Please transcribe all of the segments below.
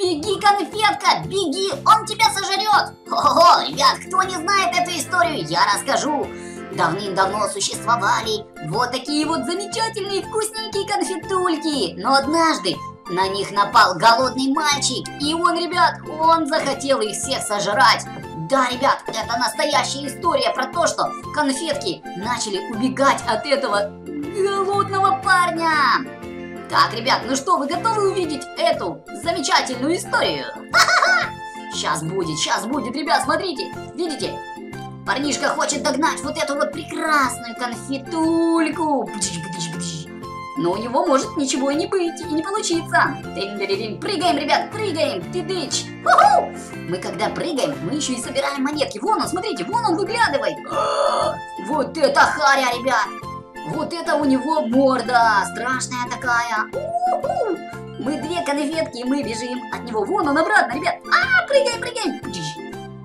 Беги, конфетка, беги, он тебя сожрет! Хо-хо-хо, ребят, кто не знает эту историю, я расскажу. Давным-давно существовали вот такие вот замечательные вкусненькие конфетульки. Но однажды на них напал голодный мальчик, и он, ребят, он захотел их всех сожрать. Да, ребят, это настоящая история про то, что конфетки начали убегать от этого голодного парня. Так, ребят, ну что, вы готовы увидеть эту замечательную историю? Сейчас будет, сейчас будет, ребят, смотрите, видите? Парнишка хочет догнать вот эту вот прекрасную конфетульку. Но у него может ничего и не быть, и не получиться. Прыгаем, ребят, прыгаем, ты дыч. Мы когда прыгаем, мы еще и собираем монетки. Вон он, смотрите, вон он выглядывает. Вот это харя, ребят. Вот это у него морда, страшная такая. Мы две конфетки, и мы бежим от него. Вон он обратно, ребят. А, прыгаем, прыгаем.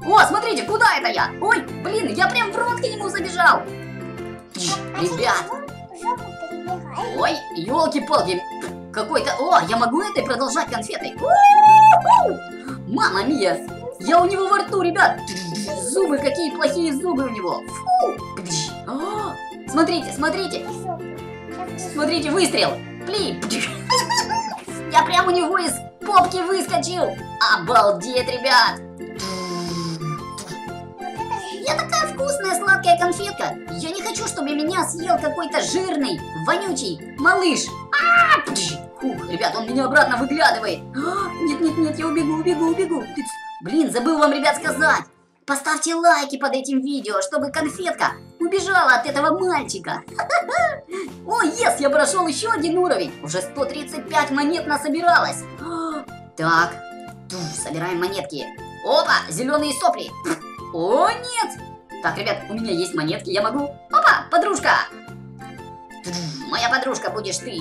О, смотрите, куда это я? Ой, блин, я прям в рот к нему забежал. Ребят. Ой, елки-палки. Какой-то... О, я могу этой продолжать конфетой. Мама мия. Я у него во рту, ребят. Зубы, какие плохие зубы у него. Фу. Смотрите, смотрите. Смотрите, выстрел. Пли. Я прям у него из попки выскочил. Обалдеть, ребят. Я такая вкусная сладкая конфетка. Я не хочу, чтобы меня съел какой-то жирный, вонючий малыш. А -а -а! Ребят, он меня обратно выглядывает. Нет, нет, нет, я убегу, убегу, убегу. Блин, забыл вам, ребят, сказать. Поставьте лайки под этим видео, чтобы конфетка убежала от этого мальчика. О, ес, я прошел еще один уровень. Уже 135 монет насобиралось. Так, собираем монетки. Опа, зеленые сопли. О, нет! Так, ребят, у меня есть монетки, я могу... Опа, подружка! Моя подружка будешь ты.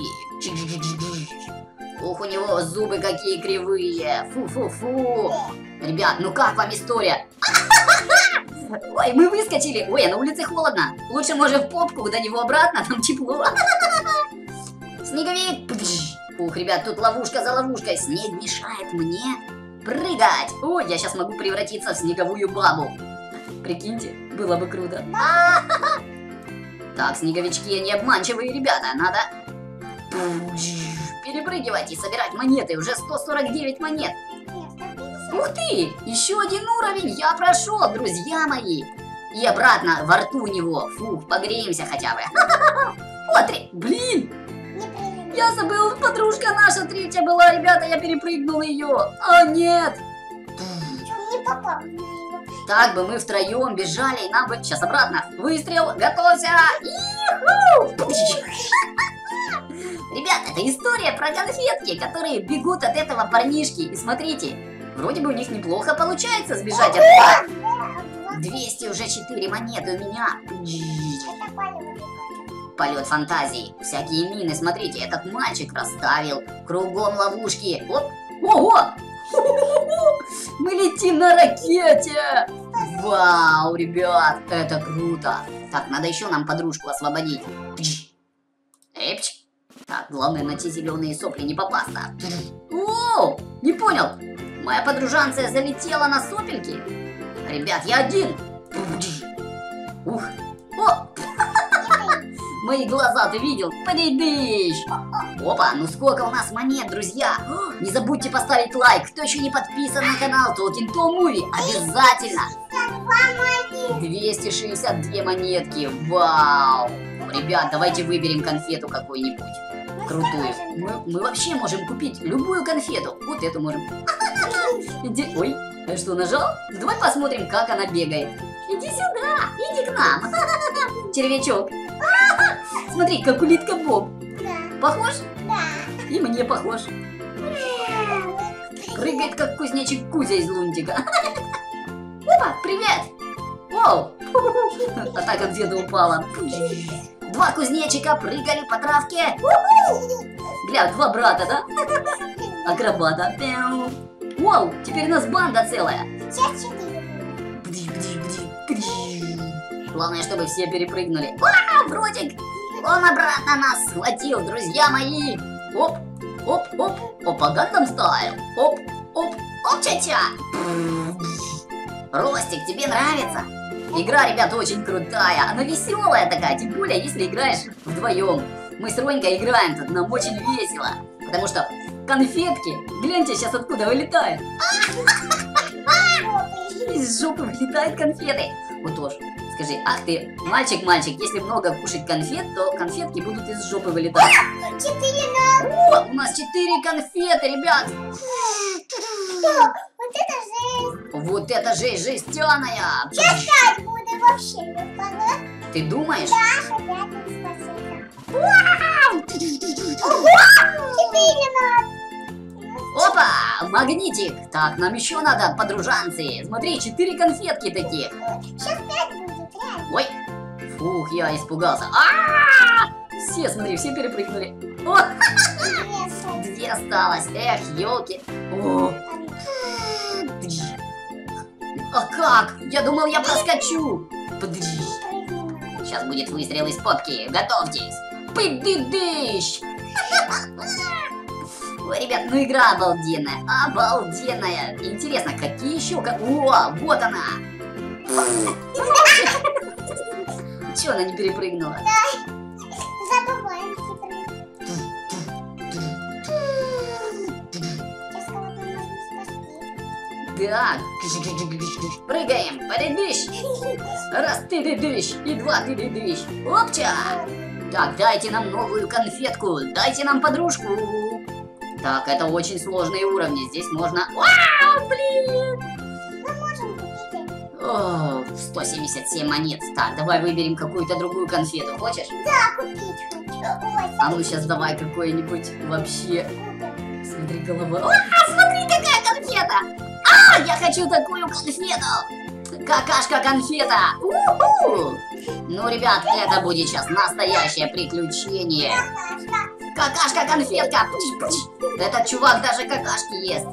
Ух, у него зубы какие кривые. Фу-фу-фу. Ребят, ну как вам история? Ой, мы выскочили. Ой, а на улице холодно. Лучше, может, в попку, до него обратно, там тепло. Снеговик. Ух, ребят, тут ловушка за ловушкой. Снег мешает мне прыгать. Ой, я сейчас могу превратиться в снеговую бабу. Прикиньте, было бы круто. Так, снеговички не обманчивые ребята. Надо перепрыгивать и собирать монеты. Уже 149 монет. Ух ты! Еще один уровень я прошел, друзья мои. И обратно во рту у него. Фух, погреемся хотя бы. Вот, блин! Я забыл, подружка наша третья была, ребята, я перепрыгнул ее. А нет! Не попал Так бы мы втроем бежали, и нам бы... Сейчас обратно. Выстрел, готовься! Ребят, это история про конфетки, которые бегут от этого парнишки. И смотрите, вроде бы у них неплохо получается сбежать от... 200 уже 4 монеты у меня. Полет фантазии. Всякие мины, смотрите, этот мальчик расставил. Кругом ловушки. Оп. Ого! Мы летим на ракете! Вау, ребят, это круто. Так, надо еще нам подружку освободить. Эпч. Так, главное на те зеленые сопли не попасться. О, не понял. Моя подружанция залетела на сопельки. Ребят, я один. Ух. О! Мои глаза ты видел? Подойдись. Опа, ну сколько у нас монет, друзья. Не забудьте поставить лайк. Кто еще не подписан на канал Talking Tom Movie, обязательно. 262 монетки. Вау. Ребят, давайте выберем конфету какую-нибудь крутую. Мы, мы вообще можем купить любую конфету. Вот эту можем. Иди... Ой, я что, нажал? Давай посмотрим, как она бегает. Иди сюда, иди к нам. Червячок. Смотри, как улитка Боб. Похож? Да. И мне похож. Прыгает, как кузнечик Кузя из лунтика. Опа, привет! Воу! А так от деда упала. Два кузнечика прыгали по травке. Бля, два брата, да? Акробата. Вау, теперь у нас банда целая. Сейчас четыре. Главное, чтобы все перепрыгнули. А, Бродик! Он обратно нас схватил, друзья мои. Оп, оп, оп, опа, гандам стайл. Оп, Оп, оп, ча-ча. Ростик, тебе нравится? Игра, ребят, очень крутая. Она веселая такая, тем более, если играешь вдвоем. Мы с Ронькой играем тут, нам очень весело. Потому что конфетки, гляньте, сейчас откуда вылетают. Из жопы вылетают конфеты. Вот тоже. Скажи, ах ты, мальчик-мальчик, если много кушать конфет, то конфетки будут из жопы вылетать. Четыре О, у нас четыре конфеты, ребят. Вот это жесть. Жестяная. Читать буду вообще не понятно. Ты думаешь? Даша, пятый, спасибо. Вау! Четыре на... Опа, магнитик. Так, нам еще надо, подружанцы. Смотри, четыре конфетки таких. Сейчас пять будет, реально. Ой, фух, я испугался. А! Все, смотри, все перепрыгнули. О, две осталось. Эх, елки. О. А как? Я думал, я проскочу. Прыгнула. Сейчас будет выстрел из попки. Готовьтесь. Пыдыдыщ. Ой, ребят, ну игра обалденная. Обалденная. Интересно, какие еще... О, вот она. Че она не перепрыгнула? Так, прыгаем, подыдыщ. Раз ты дыдыщ, и два ты дыдыщ. Опча! Так, дайте нам новую конфетку, дайте нам подружку. Так, это очень сложные уровни, здесь можно... Вау, блин! О, 177 монет. Так, давай выберем какую-то другую конфету, хочешь? Да, купить хочу. Ой, А ну сейчас давай какое-нибудь вообще... Смотри, голова. А, хочу такую конфету! Какашка-конфета! Ну, ребят, это будет сейчас настоящее приключение. Какашка. Какашка-конфетка! Этот чувак даже какашки ест.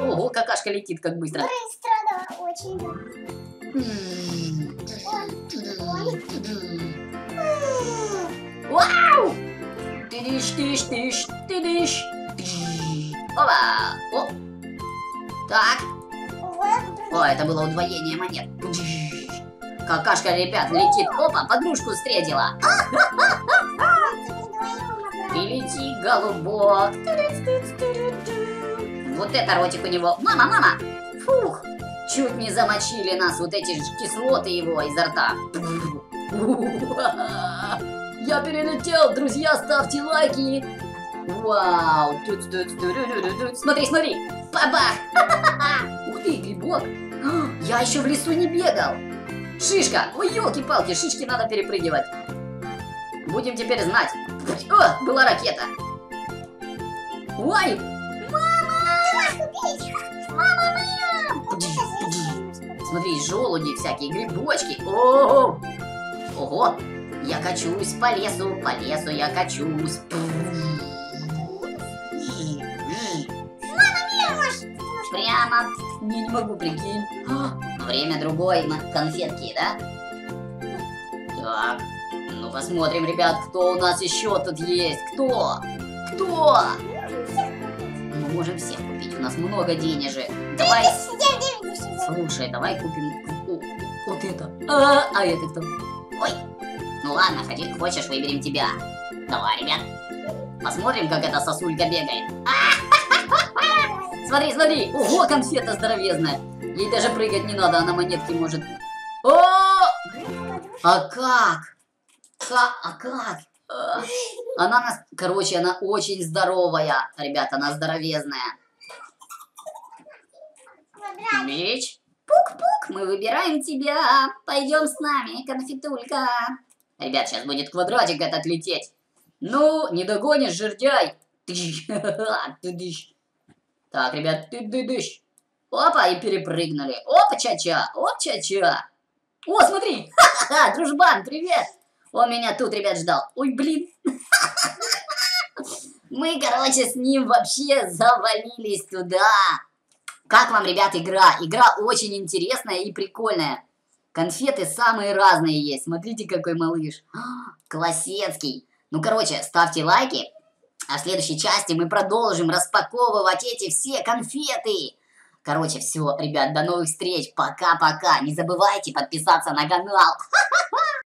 Ого, какашка летит как быстро. Быстро, да, очень. Вау! Тыдыш, тыш, тыш, тыдыш. Тыш. Опа! О! Так, О, это было удвоение монет. Какашка, ребят, летит. Опа, подружку встретила. Прилети, голубок. Вот это ротик у него. Мама, мама. Фух. Чуть не замочили нас вот эти ж кислоты его изо рта. Я перелетел, друзья, ставьте лайки. Вау. Смотри, смотри. Бабах. Ух ты, грибок. Я еще в лесу не бегал. Шишка. Ой, елки-палки, шишки надо перепрыгивать. Будем теперь знать. О, была ракета. Ой, Смотри, желуди всякие, грибочки. О, Ого, я качусь по лесу, по лесу я качусь. Прямо, не, не могу, прикинь. А, Время другой, м- конфетки, да? Так, ну посмотрим, ребят, кто у нас еще тут есть. Кто? Кто? Мы можем всех купить, у нас много денежек. Давай, слушай, давай купим о, вот это. А, а это кто? Ой, ну ладно, ходи, хочешь, выберем тебя. Давай, ребят. Посмотрим, как эта сосулька бегает. Смотри, смотри. Ого, конфета здоровезная. Ей даже прыгать не надо, она монетки может. О! А как? Ка- а как? Она нас... Короче, она очень здоровая. Ребята, она здоровезная. Бич. Пук-пук, мы выбираем тебя. Пойдем с нами, конфетулька. Ребят, сейчас будет квадратик этот лететь. Ну, не догонишь, жердяй. Тыщ. Тыдыщ. Так, ребят, ты дыдыщ. Опа, и перепрыгнули. Опа, ча-ча, оп, ча-ча. О, смотри, ха-ха-ха, дружбан, привет. Он меня тут, ребят, ждал. Ой, блин. Мы, короче, с ним вообще завалились туда. Как вам, ребят, игра? Игра очень интересная и прикольная. Конфеты самые разные есть. Смотрите, какой малыш. Классецкий. Ну, короче, ставьте лайки. А в следующей части мы продолжим распаковывать эти все конфеты. Короче, все, ребят, до новых встреч. Пока-пока. Не забывайте подписаться на канал.